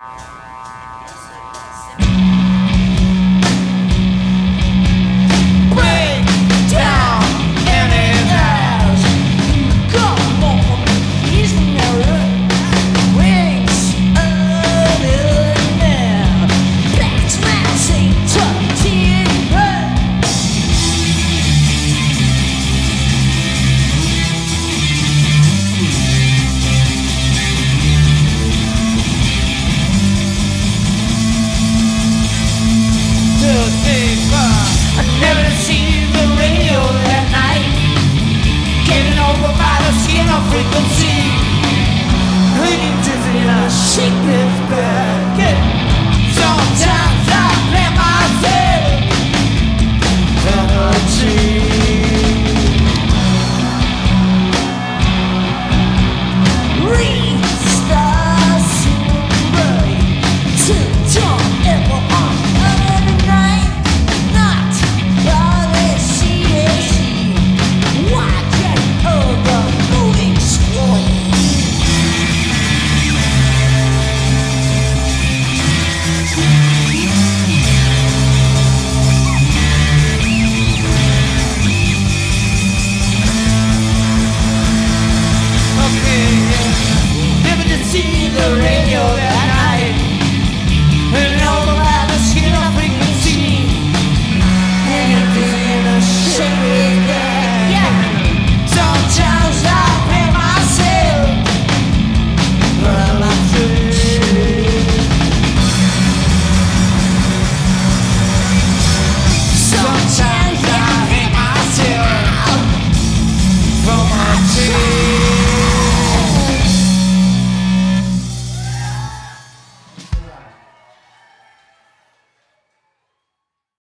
you about a skin of frequency. see the